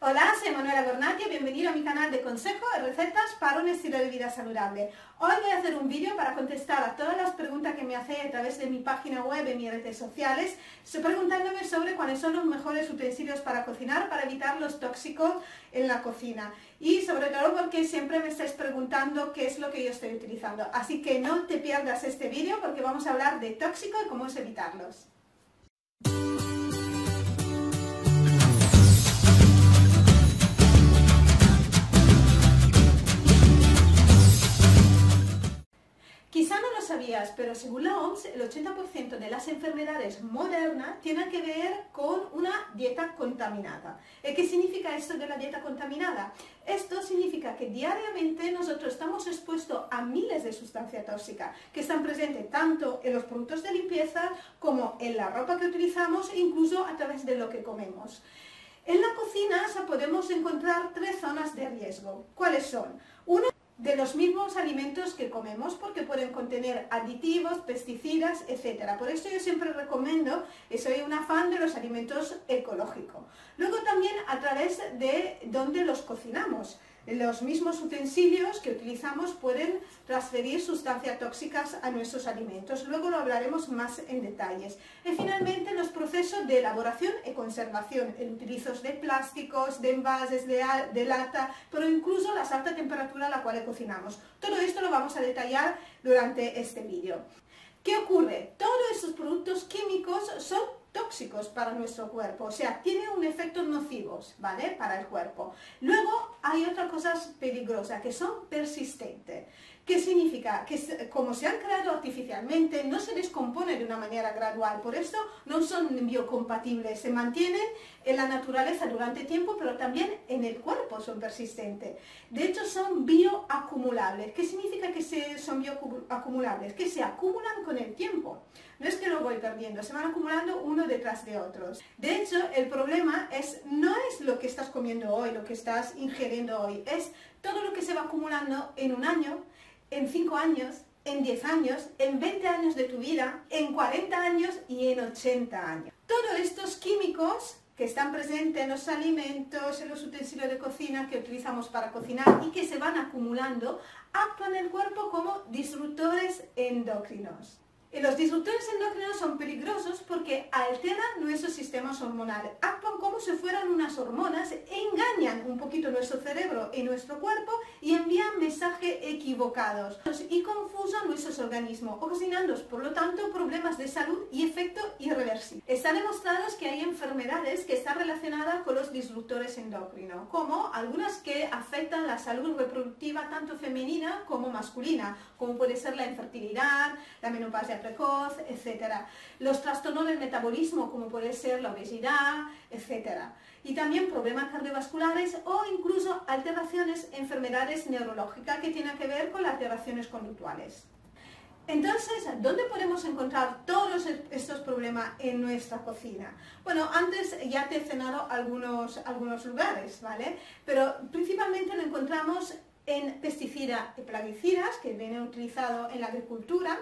Hola, soy Manuela Gornati y bienvenido a mi canal de consejos y recetas para un estilo de vida saludable. Hoy voy a hacer un vídeo para contestar a todas las preguntas que me hacéis a través de mi página web y mis redes sociales, preguntándome sobre cuáles son los mejores utensilios para cocinar para evitar los tóxicos en la cocina. Y sobre todo porque siempre me estáis preguntando qué es lo que yo estoy utilizando. Así que no te pierdas este vídeo porque vamos a hablar de tóxicos y cómo es evitarlos. Pero según la OMS, el 80% de las enfermedades modernas tienen que ver con una dieta contaminada. ¿Qué significa esto de la dieta contaminada? Esto significa que diariamente nosotros estamos expuestos a miles de sustancias tóxicas que están presentes tanto en los productos de limpieza como en la ropa que utilizamos e incluso a través de lo que comemos. En la cocina podemos encontrar tres zonas de riesgo. ¿Cuáles son? Una de los mismos alimentos que comemos porque pueden contener aditivos, pesticidas, etc. Por eso yo siempre recomiendo, y soy una fan de los alimentos ecológicos. Luego también a través de donde los cocinamos los mismos utensilios que utilizamos pueden transferir sustancias tóxicas a nuestros alimentos. Luego lo hablaremos más en detalles. Y finalmente los procesos de elaboración y conservación, el utilizo de plásticos, de envases, de, de lata, pero incluso la alta temperatura a la cual cocinamos. Todo esto lo vamos a detallar durante este vídeo. ¿Qué ocurre? Todos estos productos químicos son tóxicos para nuestro cuerpo, o sea, tienen un efecto nocivos, ¿vale? Para el cuerpo. Luego hay otras cosas peligrosas que son persistentes. ¿Qué significa? Que como se han creado artificialmente, no se descompone de una manera gradual, por eso no son biocompatibles, se mantienen en la naturaleza durante tiempo, pero también en el cuerpo son persistentes. De hecho, son bioacumulables. ¿Qué significa que son bioacumulables? Que se acumulan con el tiempo. No es que lo voy perdiendo, se van acumulando uno detrás de otros. De hecho, el problema es, no es lo que estás comiendo hoy, lo que estás ingiriendo hoy, es todo lo que se va acumulando en un año, en 5 años, en 10 años, en 20 años de tu vida, en 40 años y en 80 años. Todos estos químicos que están presentes en los alimentos, en los utensilios de cocina que utilizamos para cocinar y que se van acumulando, actúan en el cuerpo como disruptores endocrinos. Los disruptores endocrinos son peligrosos porque alteran nuestro sistema hormonal, actúan como si fueran unas hormonas, engañan un poquito nuestro cerebro y nuestro cuerpo y envían mensajes equivocados y confusan nuestros organismos, ocasionando por lo tanto problemas de salud y efecto irreversible. Está demostrado que hay enfermedades que están relacionadas con los disruptores endocrinos, como algunas que afectan la salud reproductiva tanto femenina como masculina, como puede ser la infertilidad, la menopausia precoz, etc. Los trastornos del metabolismo, como puede ser la obesidad, etc. Y también problemas cardiovasculares o incluso alteraciones, enfermedades neurológicas que tienen que ver con las alteraciones conductuales. Entonces, ¿dónde podemos encontrar todos estos problemas en nuestra cocina? Bueno, antes ya te he cenado algunos, algunos lugares, ¿vale? Pero principalmente lo encontramos en pesticidas y plaguicidas que vienen utilizados en la agricultura,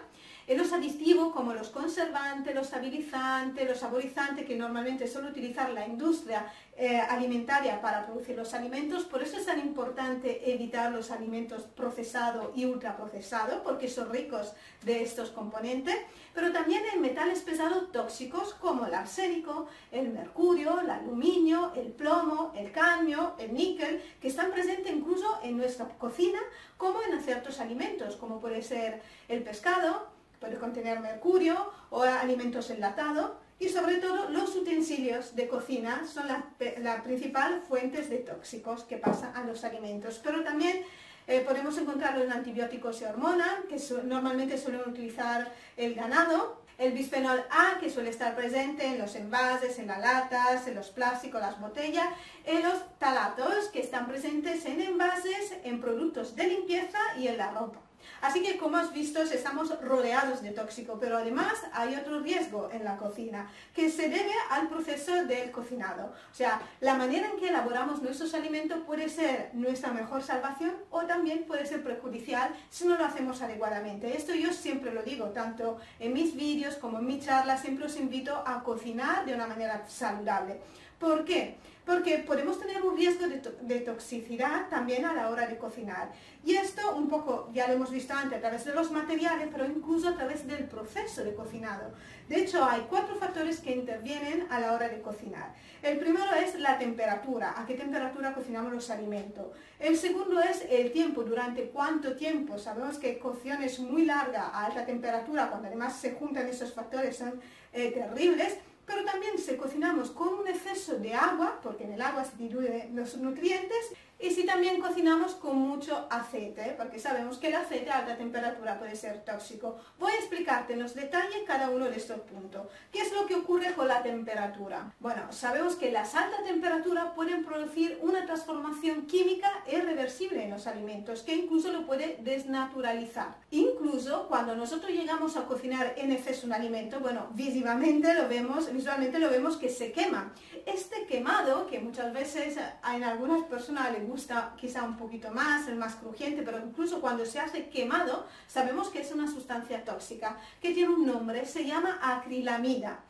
los aditivos como los conservantes, los estabilizantes, los saborizantes que normalmente suele utilizar la industria eh, alimentaria para producir los alimentos, por eso es tan importante evitar los alimentos procesados y ultraprocesados porque son ricos de estos componentes, pero también en metales pesados tóxicos como el arsénico, el mercurio, el aluminio, el plomo, el cadmio, el níquel, que están presentes incluso en nuestra cocina como en ciertos alimentos, como puede ser el pescado, puede contener mercurio o alimentos enlatados y sobre todo los utensilios de cocina son la, principal fuente de tóxicos que pasan a los alimentos. Pero también eh, podemos encontrarlo en antibióticos y hormonas, que normalmente suelen utilizar el ganado, el bisfenol A, que suele estar presente en los envases, en las latas, en los plásticos, las botellas, y los talatos, que están presentes en envases, en productos de limpieza y en la ropa. Así que como has visto estamos rodeados de tóxico, pero además hay otro riesgo en la cocina que se debe al proceso del cocinado. O sea, la manera en que elaboramos nuestros alimentos puede ser nuestra mejor salvación o también puede ser perjudicial si no lo hacemos adecuadamente. Esto yo siempre lo digo, tanto en mis vídeos como en mi charla, siempre os invito a cocinar de una manera saludable. ¿Por qué? Porque podemos tener un riesgo de, toxicidad también a la hora de cocinar. Y esto un poco, ya lo hemos visto antes, a través de los materiales, pero incluso a través del proceso de cocinado. De hecho, hay cuatro factores que intervienen a la hora de cocinar. El primero es la temperatura, a qué temperatura cocinamos los alimentos. El segundo es el tiempo, durante cuánto tiempo. Sabemos que cocción es muy larga a alta temperatura, cuando además se juntan esos factores son eh, terribles pero también si cocinamos con un exceso de agua, porque en el agua se diluyen los nutrientes, y si también cocinamos con mucho aceite, porque sabemos que el aceite a alta temperatura puede ser tóxico. Voy a explicarte en los detalles cada uno de estos puntos. ¿Qué es lo que ocurre con la temperatura? Bueno, sabemos que las altas temperaturas pueden producir una transformación química irreversible en los alimentos, que incluso lo puede desnaturalizar. Incluso cuando nosotros llegamos a cocinar en exceso un alimento, bueno, visiblemente lo vemos, visualmente lo vemos que se quema. Este quemado, que muchas veces en algunas personas gusta quizá un poquito más, el más crujiente, pero incluso cuando se hace quemado, sabemos que es una sustancia tóxica que tiene un nombre, se llama acrilamida.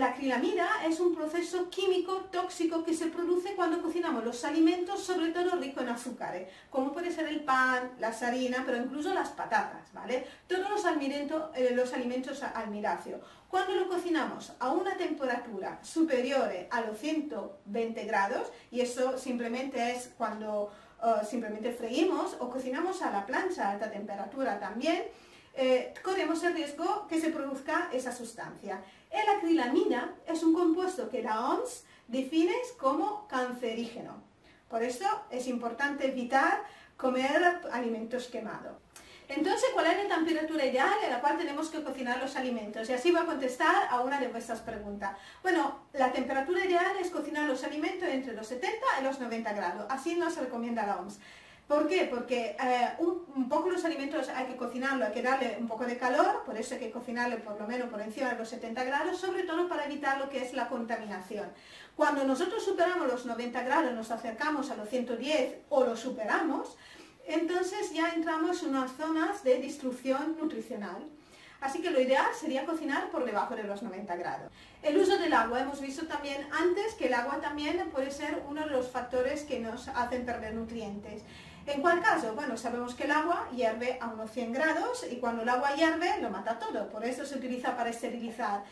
La acrilamida es un proceso químico tóxico que se produce cuando cocinamos los alimentos, sobre todo ricos en azúcares, como puede ser el pan, las harinas, pero incluso las patatas, ¿vale? Todos los alimentos, eh, los alimentos almiráceos. Cuando lo cocinamos a una temperatura superior a los 120 grados, y eso simplemente es cuando uh, simplemente freímos o cocinamos a la plancha a alta temperatura también, eh, corremos el riesgo que se produzca esa sustancia. El acrilamida es un compuesto que la OMS define como cancerígeno. Por eso es importante evitar comer alimentos quemados. Entonces, ¿cuál es la temperatura ideal en la cual tenemos que cocinar los alimentos? Y así voy a contestar a una de vuestras preguntas. Bueno, la temperatura ideal es cocinar los alimentos entre los 70 y los 90 grados. Así nos recomienda la OMS. ¿Por qué? Porque eh, un, poco los alimentos hay que cocinarlo, hay que darle un poco de calor, por eso hay que cocinarlo por lo menos por encima de los 70 grados, sobre todo para evitar lo que es la contaminación. Cuando nosotros superamos los 90 grados, nos acercamos a los 110 o lo superamos, entonces ya entramos en unas zonas de destrucción nutricional. Así que lo ideal sería cocinar por debajo de los 90 grados. El uso del agua, hemos visto también antes que el agua también puede ser uno de los factores que nos hacen perder nutrientes. ¿En cuál caso? Bueno, sabemos que el agua hierve a unos 100 grados y cuando el agua hierve lo mata todo, por eso se utiliza para esterilizar.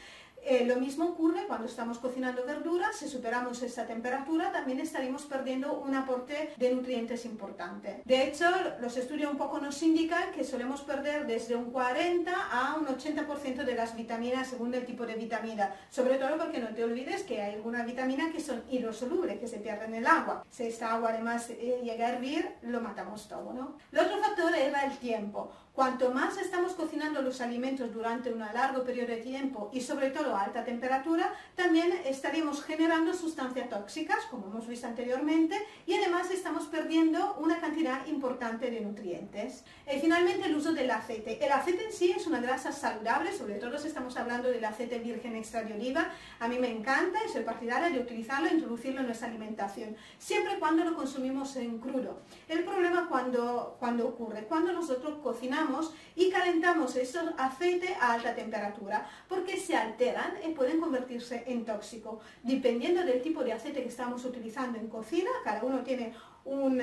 Eh, lo mismo ocurre cuando estamos cocinando verduras, si superamos esa temperatura también estaremos perdiendo un aporte de nutrientes importante. De hecho, los estudios un poco nos indican que solemos perder desde un 40 a un 80% de las vitaminas según el tipo de vitamina, sobre todo porque no te olvides que hay algunas vitaminas que son hidrosolubles, que se pierden en el agua. Si esta agua además eh, llega a hervir, lo matamos todo, ¿no? El otro factor era el tiempo. Cuanto más estamos cocinando los alimentos durante un largo periodo de tiempo y sobre todo a alta temperatura, también estaríamos generando sustancias tóxicas, como hemos visto anteriormente, y además estamos perdiendo una cantidad importante de nutrientes. Y finalmente el uso del aceite. El aceite en sí es una grasa saludable, sobre todo si estamos hablando del aceite virgen extra de oliva. A mí me encanta y soy partidaria de utilizarlo e introducirlo en nuestra alimentación, siempre cuando lo consumimos en crudo. El problema cuando, cuando ocurre, cuando nosotros cocinamos y calentamos estos aceites a alta temperatura porque se alteran y pueden convertirse en tóxico. Dependiendo del tipo de aceite que estamos utilizando en cocina, cada uno tiene un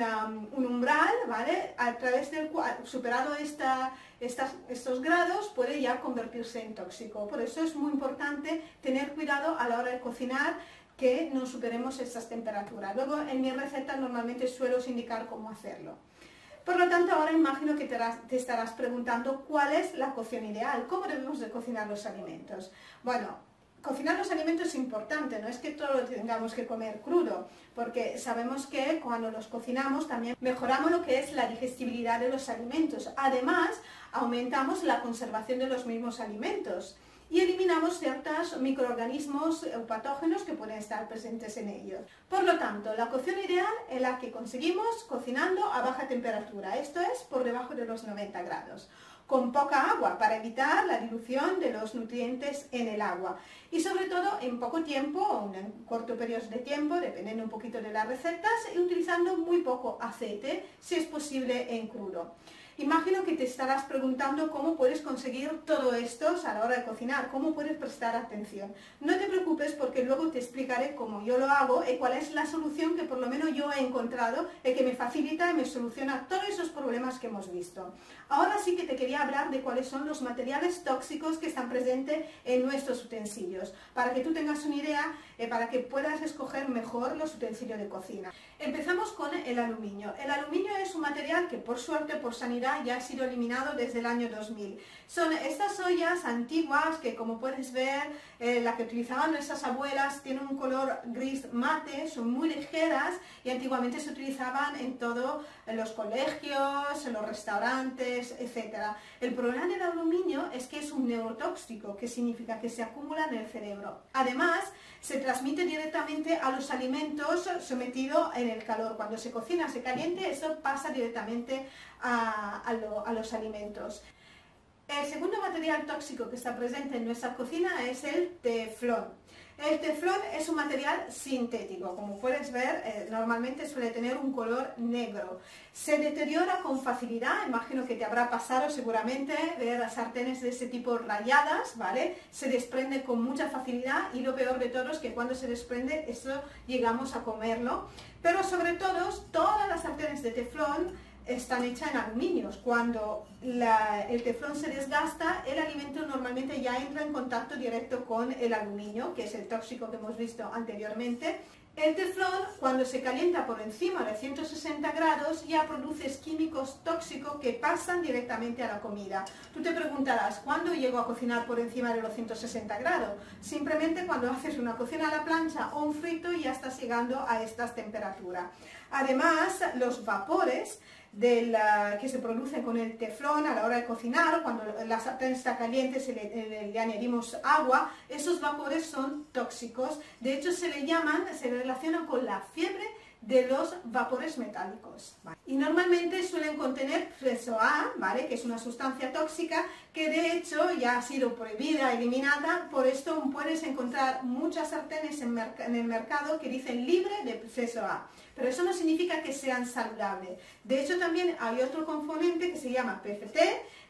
umbral, ¿vale? A través del cual, superado esta, estos grados, puede ya convertirse en tóxico. Por eso es muy importante tener cuidado a la hora de cocinar que no superemos estas temperaturas. Luego en mi receta normalmente suelo indicar cómo hacerlo. Por lo tanto, ahora imagino que te, estarás preguntando cuál es la cocción ideal, cómo debemos de cocinar los alimentos. Bueno, cocinar los alimentos es importante, no es que todo lo tengamos que comer crudo, porque sabemos que cuando los cocinamos también mejoramos lo que es la digestibilidad de los alimentos. Además, aumentamos la conservación de los mismos alimentos y eliminamos ciertos microorganismos patógenos que pueden estar presentes en ellos. Por lo tanto, la cocción ideal es la que conseguimos cocinando a baja temperatura, esto es por debajo de los 90 grados, con poca agua para evitar la dilución de los nutrientes en el agua y sobre todo en poco tiempo o en corto periodo de tiempo, dependiendo un poquito de las recetas, y utilizando muy poco aceite, si es posible en crudo. Imagino que te estarás preguntando cómo puedes conseguir todo esto a la hora de cocinar, cómo puedes prestar atención. No te preocupes porque luego te explicaré cómo yo lo hago y cuál es la solución que por lo menos yo he encontrado y que me facilita y me soluciona todos esos problemas que hemos visto. Ahora sí que te quería hablar de cuáles son los materiales tóxicos que están presentes en nuestros utensilios, para que tú tengas una idea, eh, para que puedas escoger mejor los utensilios de cocina. Empezamos con el aluminio. El aluminio es un material que por suerte, por sanidad, ya ha sido eliminado desde el año 2000. Son estas ollas antiguas que como puedes ver, eh, la que utilizaban nuestras abuelas, tienen un color gris mate, son muy ligeras y antiguamente se utilizaban en todo, en los colegios, en los restaurantes, etc. El problema del aluminio es que es un neurotóxico, que significa que se acumula en el cerebro. Además, se transmite directamente a los alimentos sometidos en el calor. Cuando se cocina, se caliente, eso pasa directamente a, a los alimentos. El segundo material tóxico que está presente en nuestra cocina es el teflón. El teflón es un material sintético, como puedes ver, eh, normalmente suele tener un color negro. Se deteriora con facilidad, imagino que te habrá pasado seguramente ver las sartenes de ese tipo rayadas, ¿vale? Se desprende con mucha facilidad y lo peor de todo es que cuando se desprende, eso llegamos a comerlo. Pero sobre todo, todas las sartenes de teflón están hechas en aluminios. Cuando el teflón se desgasta, el alimento normalmente ya entra en contacto directo con el aluminio, que es el tóxico que hemos visto anteriormente. El teflón, cuando se calienta por encima de 160 grados, ya produce químicos tóxicos que pasan directamente a la comida. Tú te preguntarás, ¿cuándo llego a cocinar por encima de los 160 grados? Simplemente cuando haces una cocina a la plancha o un frito ya estás llegando a estas temperaturas. Además, los vapores que se producen con el teflón a la hora de cocinar, cuando la sartén está caliente se le, añadimos agua, esos vapores son tóxicos. De hecho, se le llaman, se le relacionan con la fiebre de los vapores metálicos. Y normalmente suelen contener freso-A, ¿vale? que es una sustancia tóxica que de hecho ya ha sido prohibida, eliminada, por esto puedes encontrar muchas sartenes en, el mercado que dicen libre de freso-A, pero eso no significa que sean saludables. De hecho también hay otro componente que se llama PFT,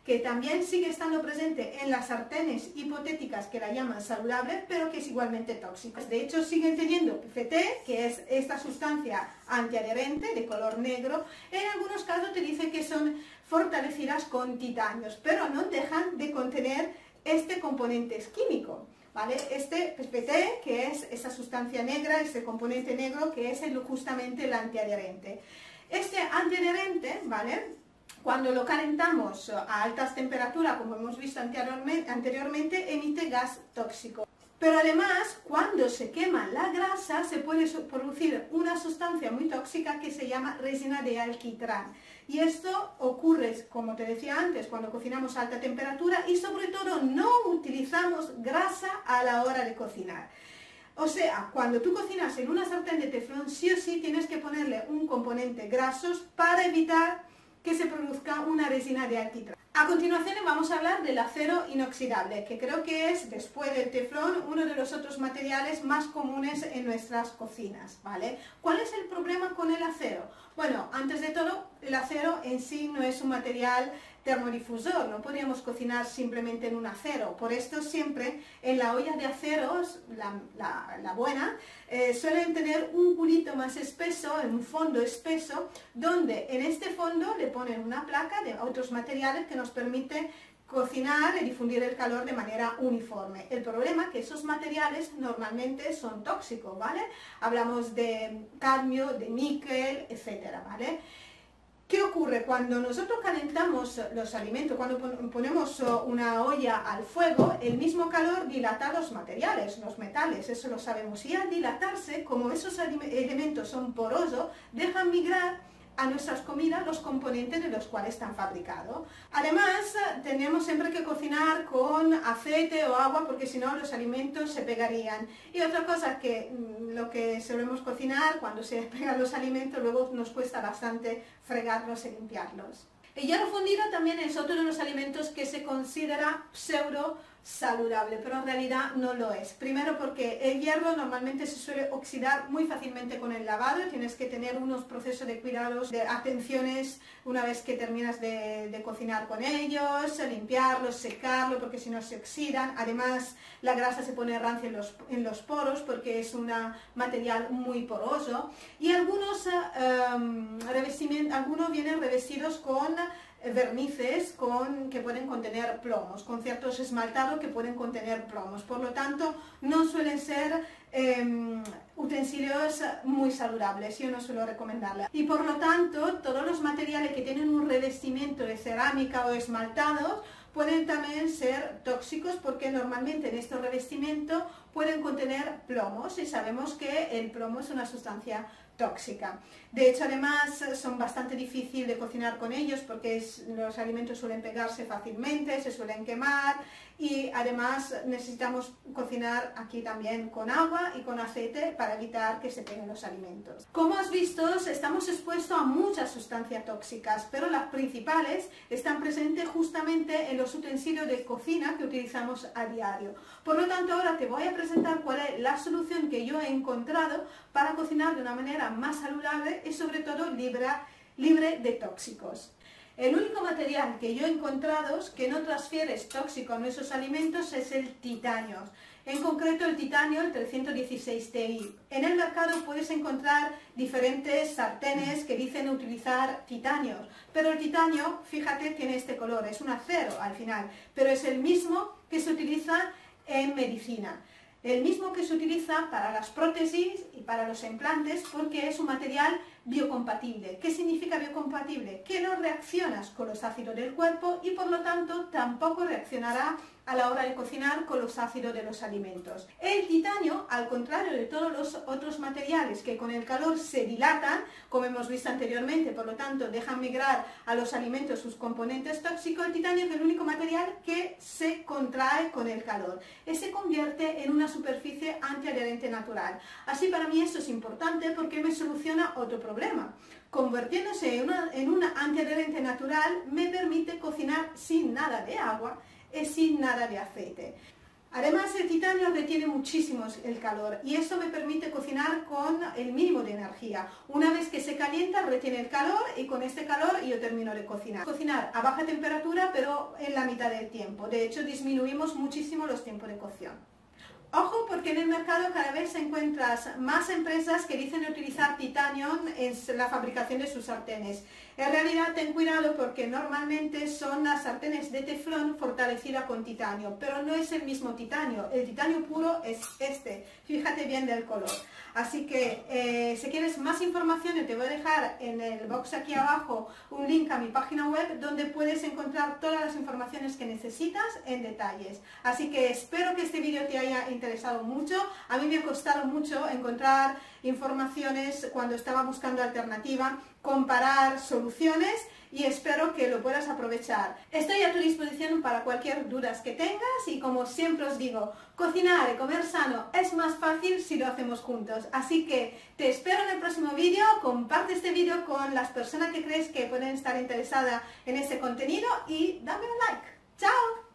que también sigue estando presente en las sartenes hipotéticas que la llaman saludable, pero que es igualmente tóxica. De hecho, siguen teniendo PFT, que es esta sustancia antiadherente de color negro. En algunos casos te dicen que son fortalecidas con titanios, pero no dejan de contener este componente químico. Este PFT, que es esa sustancia negra, este componente negro, que es justamente el antiadherente. Este antiadherente, ¿vale? Cuando lo calentamos a altas temperaturas, como hemos visto anteriormente, emite gas tóxico. Pero además, cuando se quema la grasa, se puede producir una sustancia muy tóxica que se llama resina de alquitrán. Y esto ocurre, como te decía antes, cuando cocinamos a alta temperatura y sobre todo no utilizamos grasa a la hora de cocinar. O sea, cuando tú cocinas en una sartén de teflón, sí o sí tienes que ponerle un componente grasos para evitar que se produzca una resina de alquitrán. A continuación vamos a hablar del acero inoxidable, que creo que es, después del teflón, uno de los otros materiales más comunes en nuestras cocinas, ¿vale? ¿Cuál es el problema con el acero? Bueno, antes de todo, el acero en sí no es un material termodifusor, no podríamos cocinar simplemente en un acero. Por esto siempre en la olla de aceros, la, buena, eh, suelen tener un culito más espeso, un fondo espeso, donde en este fondo le ponen una placa de otros materiales que nos permite cocinar y difundir el calor de manera uniforme. El problema es que esos materiales normalmente son tóxicos, ¿vale? Hablamos de cadmio, de níquel, etcétera, ¿vale? ¿Qué ocurre? Cuando nosotros calentamos los alimentos, cuando ponemos una olla al fuego, el mismo calor dilata los materiales, los metales, eso lo sabemos. Y al dilatarse, como esos elementos son porosos, dejan migrar a nuestras comidas los componentes de los cuales están fabricados. Además, tenemos siempre que cocinar con aceite o agua porque si no los alimentos se pegarían. Y otra cosa que mm, lo que solemos cocinar cuando se pegan los alimentos luego nos cuesta bastante fregarlos y limpiarlos. El hierro fundido también es otro de los alimentos que se considera pseudo saludable, pero en realidad no lo es. Primero porque el hierro normalmente se suele oxidar muy fácilmente con el lavado, tienes que tener unos procesos de cuidados, de atenciones una vez que terminas de, cocinar con ellos, limpiarlos, secarlo porque si no se oxidan. Además la grasa se pone rancia en los, en los poros porque es un material muy poroso y algunos, eh, algunos vienen revestidos con vernices con, que pueden contener plomos, con ciertos esmaltados que pueden contener plomos. Por lo tanto, no suelen ser em, utensilios muy saludables, yo no suelo recomendarla. Y por lo tanto, todos los materiales que tienen un revestimiento de cerámica o esmaltados pueden también ser tóxicos porque normalmente en este revestimiento pueden contener plomos y sabemos que el plomo es una sustancia tóxica. De hecho, además, son bastante difíciles de cocinar con ellos porque los alimentos suelen pegarse fácilmente, se suelen quemar y además necesitamos cocinar aquí también con agua y con aceite para evitar que se peguen los alimentos. Como has visto, estamos expuestos a muchas sustancias tóxicas, pero las principales están presentes justamente en los utensilios de cocina que utilizamos a diario. Por lo tanto, ahora te voy a presentar cuál es la solución que yo he encontrado para cocinar de una manera más saludable y sobre todo libre, libre de tóxicos. El único material que yo he encontrado que no transfiere tóxico a nuestros alimentos es el titanio. En concreto el titanio, el 316 Ti. En el mercado puedes encontrar diferentes sartenes que dicen utilizar titanio, pero el titanio, fíjate, tiene este color, es un acero al final, pero es el mismo que se utiliza en medicina el mismo que se utiliza para las prótesis y para los implantes porque es un material biocompatible. ¿Qué significa biocompatible? Que no reaccionas con los ácidos del cuerpo y por lo tanto tampoco reaccionará a la hora de cocinar con los ácidos de los alimentos. El titanio, al contrario de todos los otros materiales que con el calor se dilatan, como hemos visto anteriormente, por lo tanto dejan migrar a los alimentos sus componentes tóxicos, el titanio es el único material que se contrae con el calor y se convierte en una superficie antiadherente natural. Así para mí esto es importante porque me soluciona otro problema. Convirtiéndose en una, en una antiadherente natural me permite cocinar sin nada de agua es sin nada de aceite. Además, el titanio retiene muchísimo el calor y eso me permite cocinar con el mínimo de energía. Una vez que se calienta, retiene el calor y con este calor yo termino de cocinar. Cocinar a baja temperatura, pero en la mitad del tiempo. De hecho, disminuimos muchísimo los tiempos de cocción. Ojo porque en el mercado cada vez encuentras más empresas que dicen utilizar titanio en la fabricación de sus sartenes. En realidad ten cuidado porque normalmente son las sartenes de teflón fortalecidas con titanio, pero no es el mismo titanio. El titanio puro es este. Fíjate bien del color. Así que eh, si quieres más información te voy a dejar en el box aquí abajo un link a mi página web donde puedes encontrar todas las informaciones que necesitas en detalles. Así que espero que este vídeo te haya interesado mucho. A mí me ha costado mucho encontrar informaciones cuando estaba buscando alternativa, comparar soluciones y espero que lo puedas aprovechar. Estoy a tu disposición para cualquier dudas que tengas y como siempre os digo, cocinar y comer sano es más fácil si lo hacemos juntos. Así que te espero en el próximo vídeo, comparte este vídeo con las personas que crees que pueden estar interesadas en este contenido y dame un like. ¡Chao!